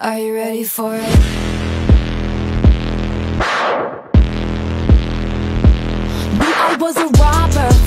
Are you ready for it? I was a robber